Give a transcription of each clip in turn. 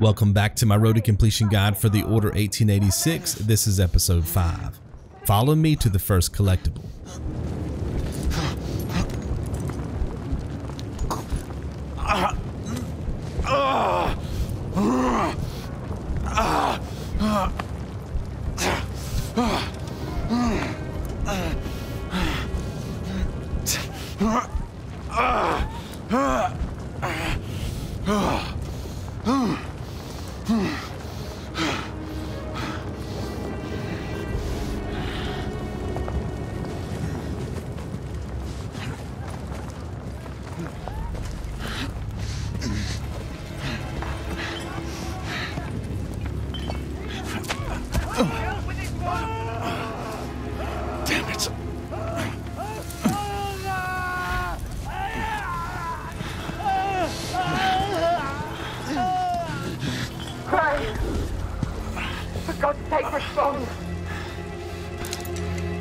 Welcome back to my road to completion guide for the Order 1886. This is episode 5. Follow me to the first collectible.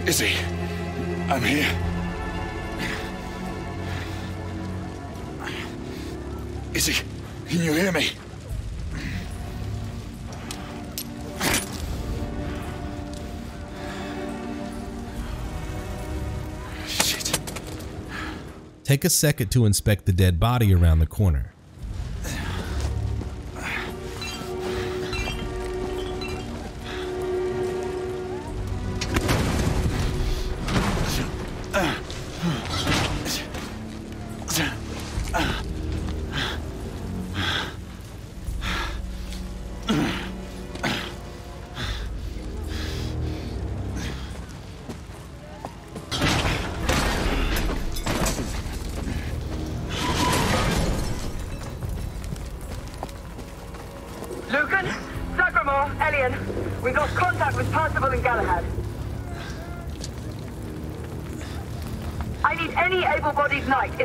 Izzy, I'm here. Izzy, can you hear me? Shit. Take a second to inspect the dead body around the corner.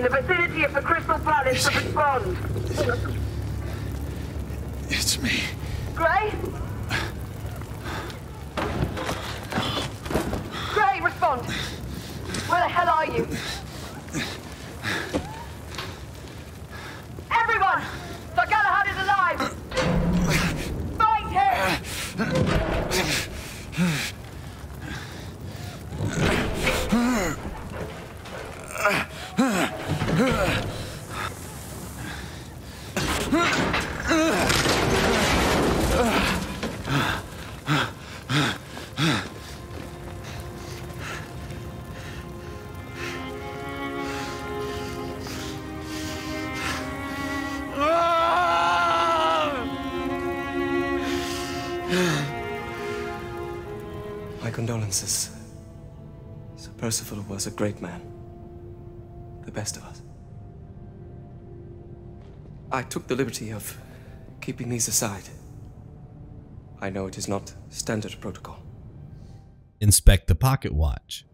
In the vicinity of the Crystal Palace to respond. It's me. Gray? Gray, respond! Where the hell are you? Everyone! The Galahad is alive! Fight him! My condolences. Sir Percival was a great man. I took the liberty of keeping these aside. I know it is not standard protocol. Inspect the pocket watch.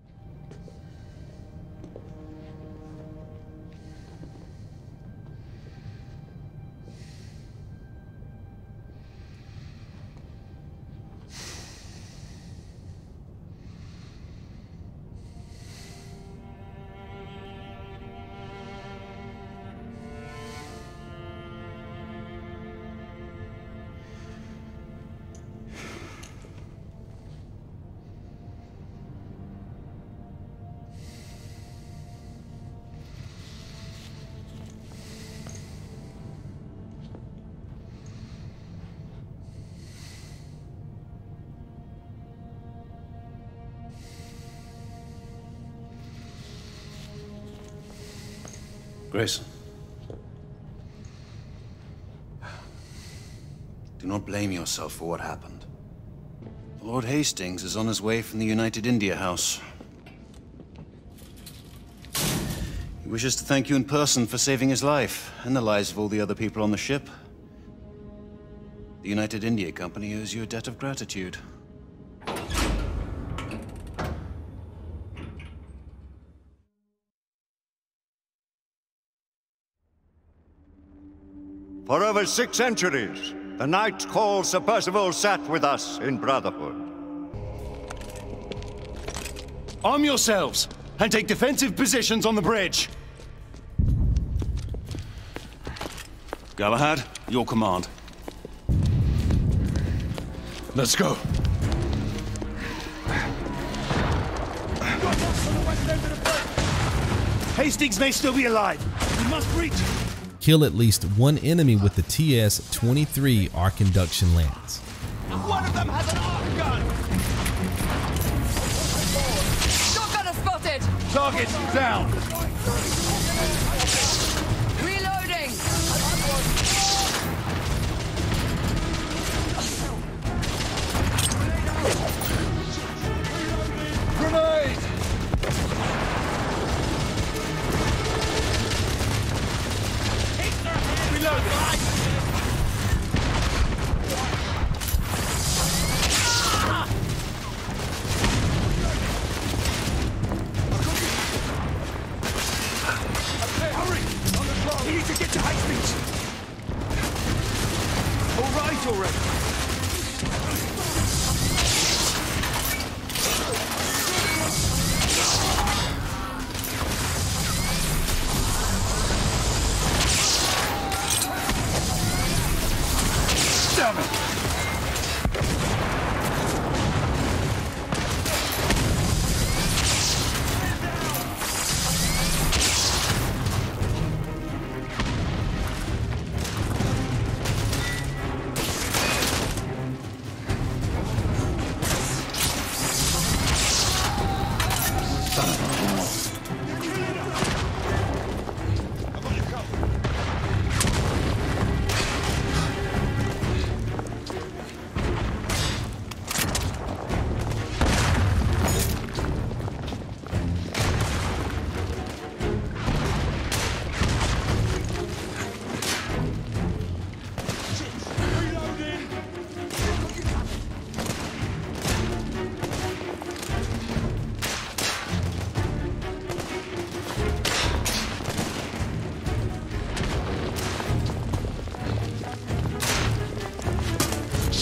Grayson. Do not blame yourself for what happened. Lord Hastings is on his way from the United India House. He wishes to thank you in person for saving his life and the lives of all the other people on the ship. The United India Company owes you a debt of gratitude. For over six centuries, the knight called Sir Percival sat with us in brotherhood. Arm yourselves and take defensive positions on the bridge. Galahad, your command. Let's go. Hastings may still be alive. We must reach. Kill at least one enemy with the TS-23 arc induction lance. One of them has an arc gun. Shotgunner spotted! Target down. Damn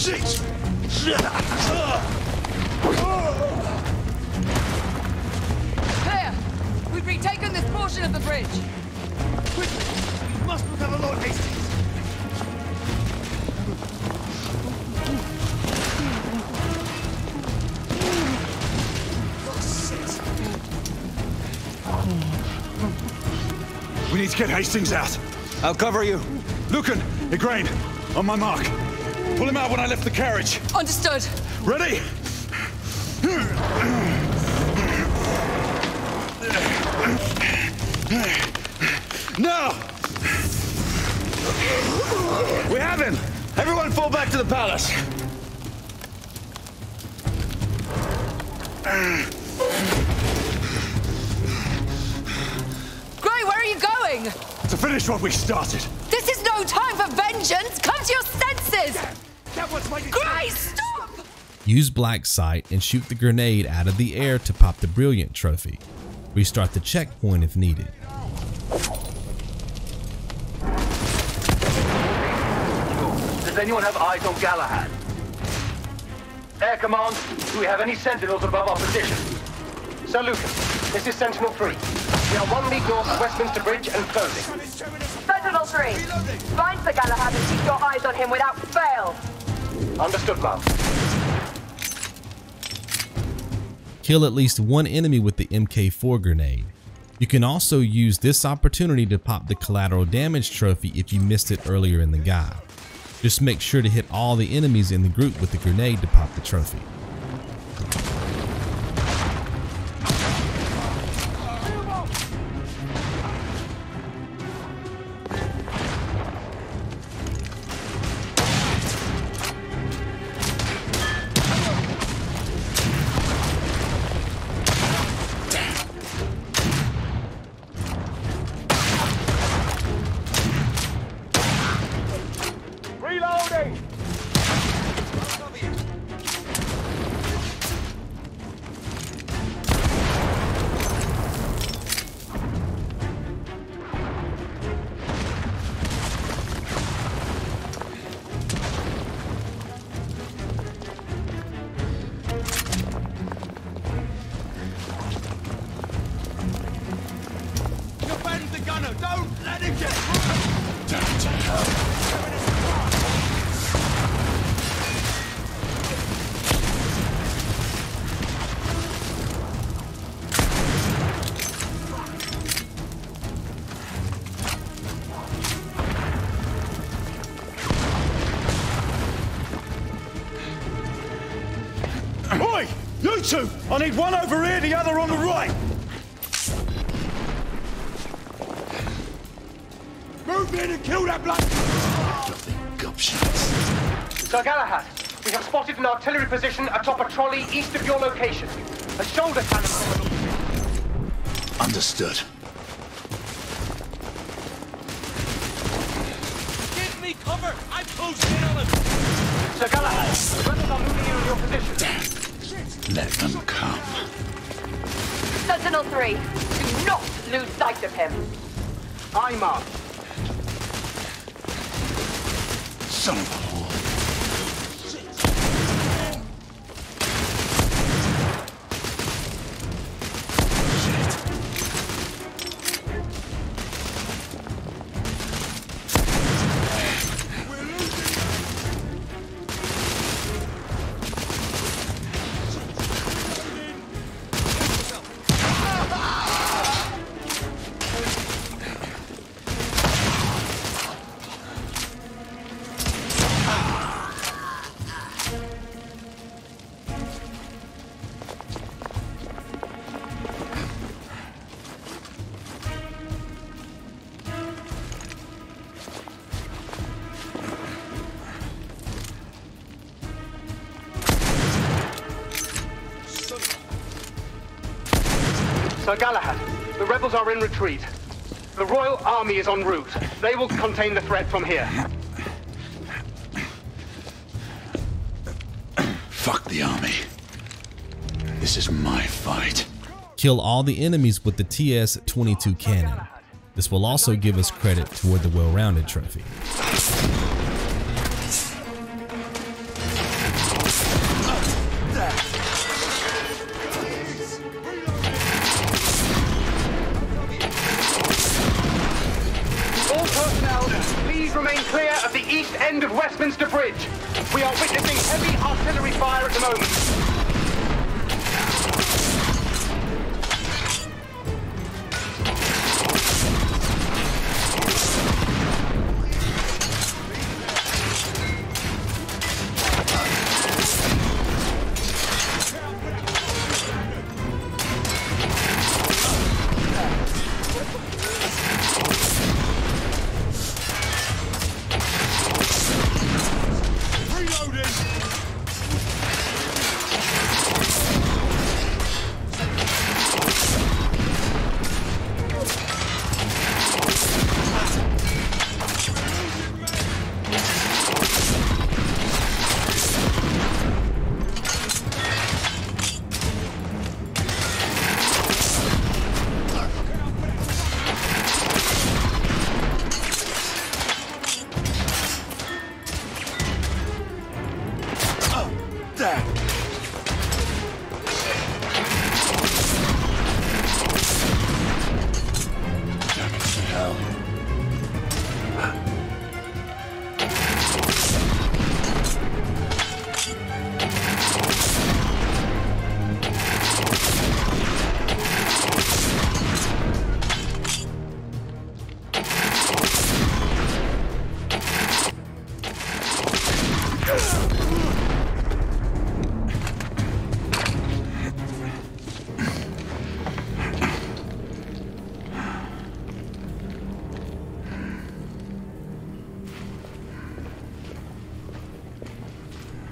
Shit! We've retaken this portion of the bridge. Quickly! We must recover Lord Hastings. We need to get Hastings out. I'll cover you. Lucan, Igraine, on my mark. Pull him out when I left the carriage. Understood. Ready? Now! We have him! Everyone fall back to the palace! Gray, where are you going? To finish what we started. This is no time for vengeance! Come to your senses! That was my Gray, stop! Use Blacksight and shoot the grenade out of the air to pop the Brilliant trophy. Restart the checkpoint if needed. Does anyone have eyes on Galahad? Air Command, do we have any sentinels above our position? Sir Lucas, this is Sentinel 3. We are one league north of Westminster Bridge and closing. Sentinel 3, find Sir Galahad and keep your eyes on him without fail. Understood, ma'am. Kill at least one enemy with the MK4 grenade. You can also use this opportunity to pop the collateral damage trophy if you missed it earlier in the guide. Just make sure to hit all the enemies in the group with the grenade to pop the trophy. I need one over here, the other on the right! Move in and kill that blood! Sir Galahad, we have spotted an artillery position atop a trolley east of your location. A shoulder cannon. Understood. Give me cover! I'm closing in on him! Sir Galahad, the rebels are moving in your position. Let them come. Sentinel 3, do not lose sight of him. I mark. Son of a whore. Sir Galahad, the rebels are in retreat. The Royal Army is en route. They will contain the threat from here. Fuck the army. This is my fight. Kill all the enemies with the TS-22 cannon. This will also give us credit toward the well-rounded trophy. East end of Westminster Bridge. We are witnessing heavy artillery fire at the moment.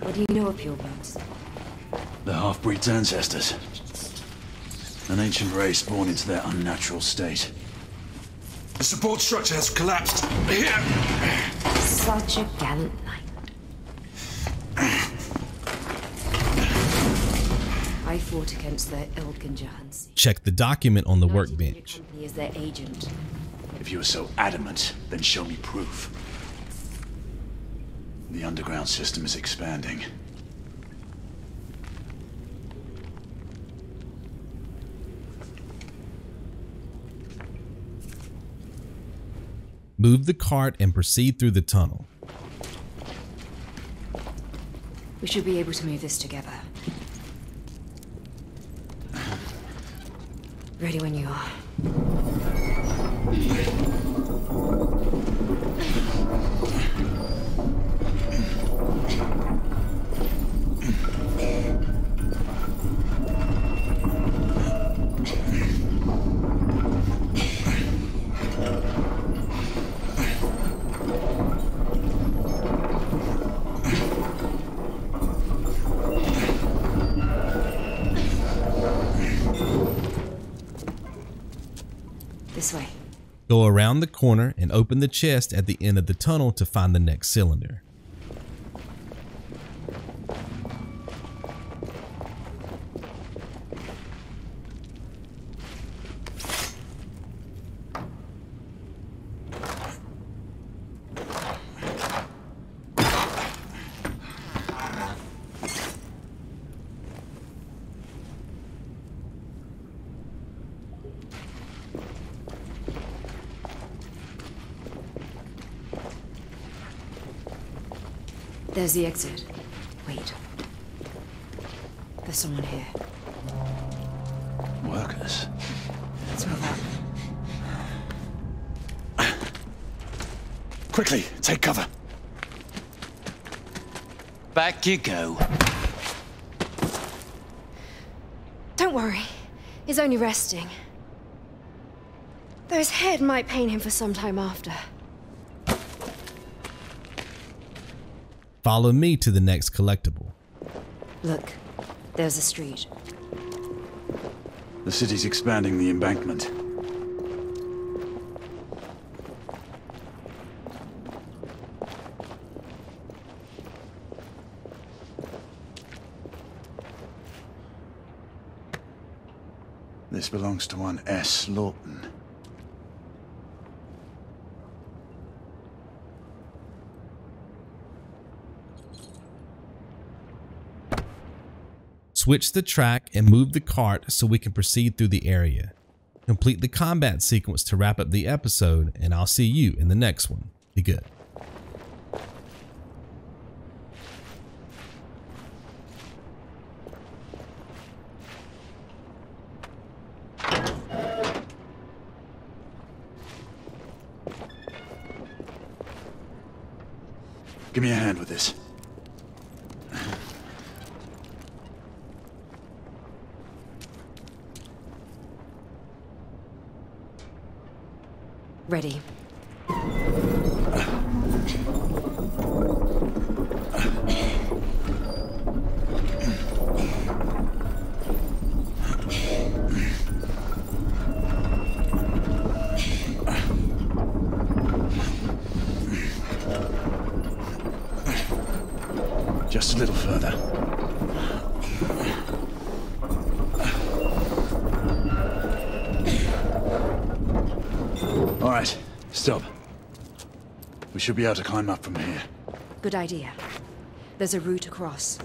What do you know of purebloods? The half-breed's ancestors. An ancient race born into their unnatural state. The support structure has collapsed. Here! Such a gallant knight. I fought against their Elgin Jhansi. Check the document on the workbench. He is their agent. If you are so adamant, then show me proof. The underground system is expanding. Move the cart and proceed through the tunnel. We should be able to move this together. Ready when you are. Go around the corner and open the chest at the end of the tunnel to find the next cylinder. There's the exit. Wait. There's someone here. Workers. Let's move up. Quickly, take cover. Back you go. Don't worry. He's only resting. Though his head might pain him for some time after. Follow me to the next collectible. Look, there's a street. The city's expanding the embankment. This belongs to one S. Lawton. Switch the track and move the cart so we can proceed through the area. Complete the combat sequence to wrap up the episode, and I'll see you in the next one. Be good. Give me a hand with this. Ready. Should be able to climb up from here. Good idea. There's a route across.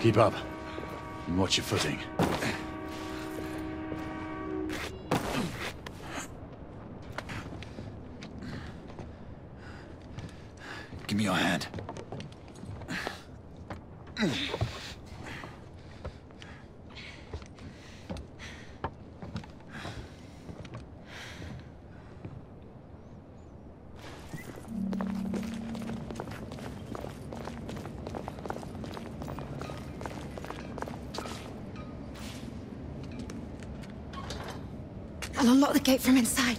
Keep up. And watch your footing. Give me your hand. From inside.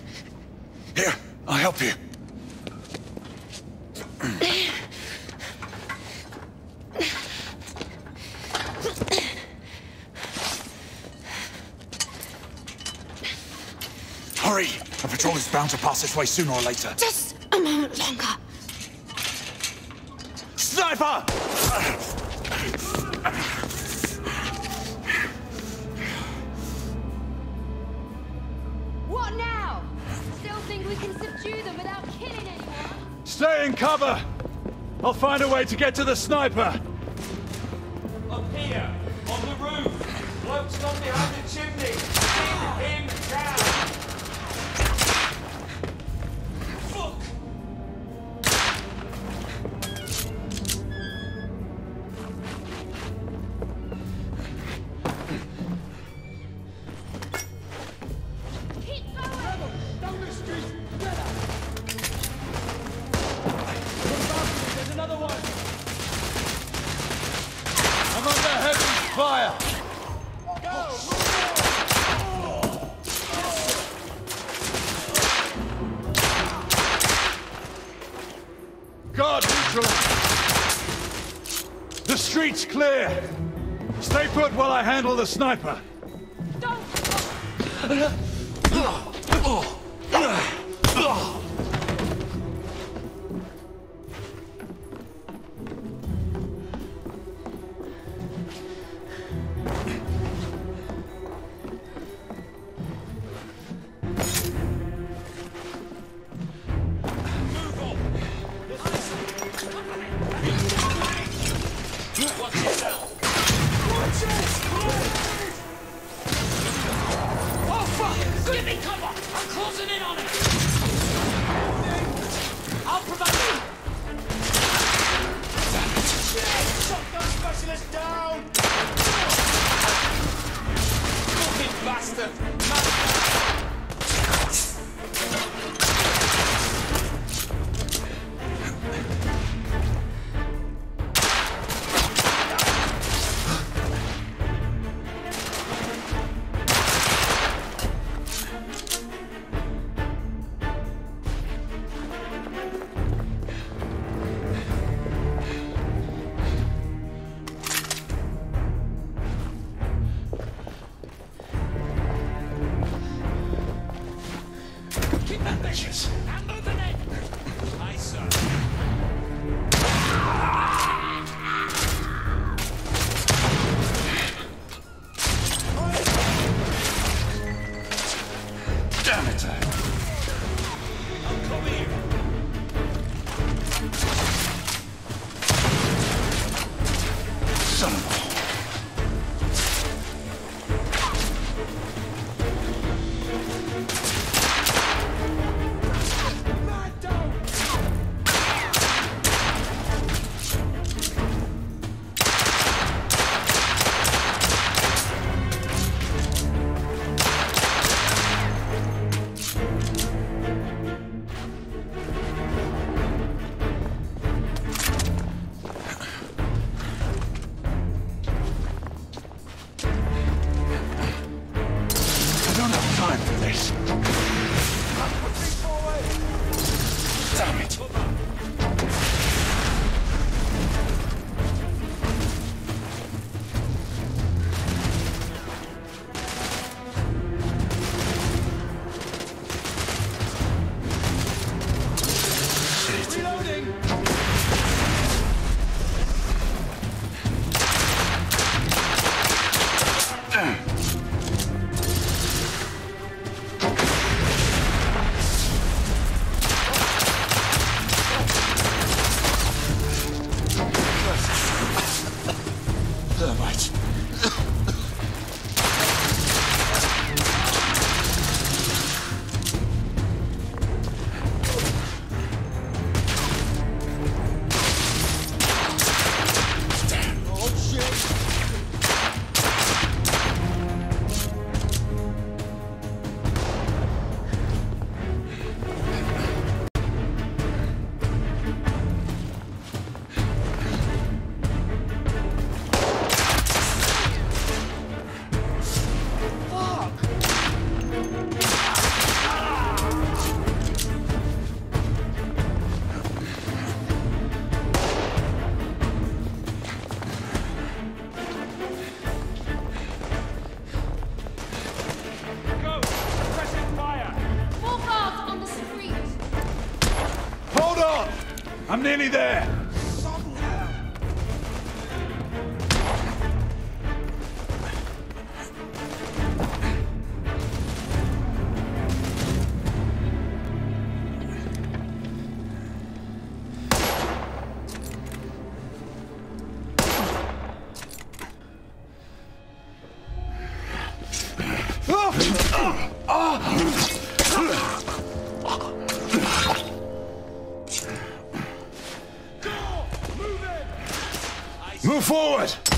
Here, I'll help you. Hurry! A patrol is bound to pass this way sooner or later. Just a moment longer. Sniper! Stay in cover! I'll find a way to get to the sniper! The street's clear! Stay put while I handle the sniper! enemy there! forward!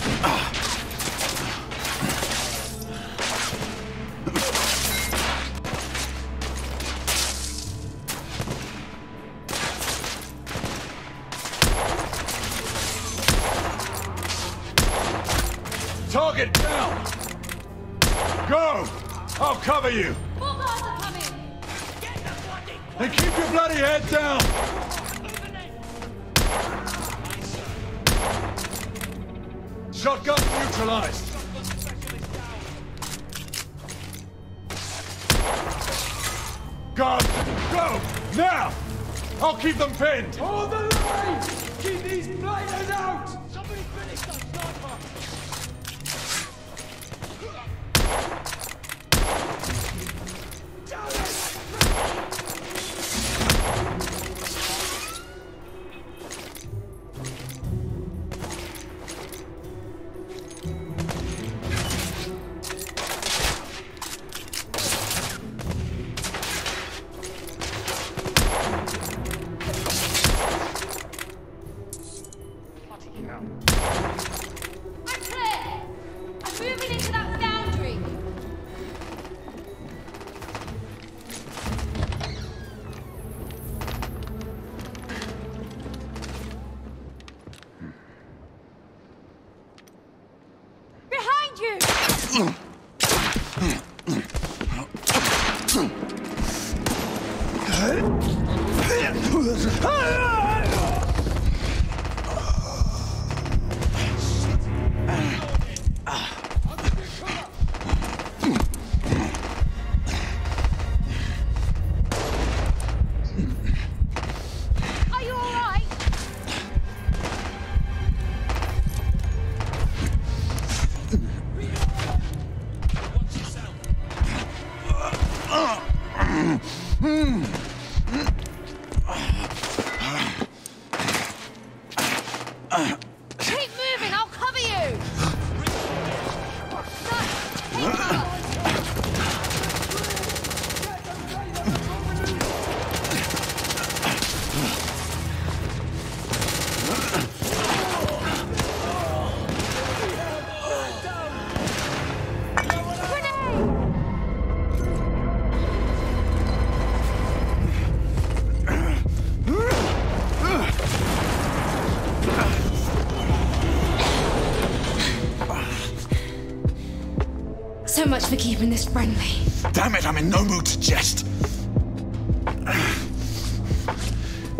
friendly. Damn it, I'm in no mood to jest.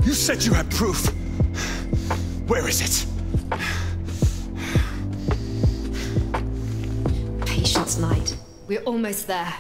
You said you had proof. Where is it? Patience, Knight. We're almost there.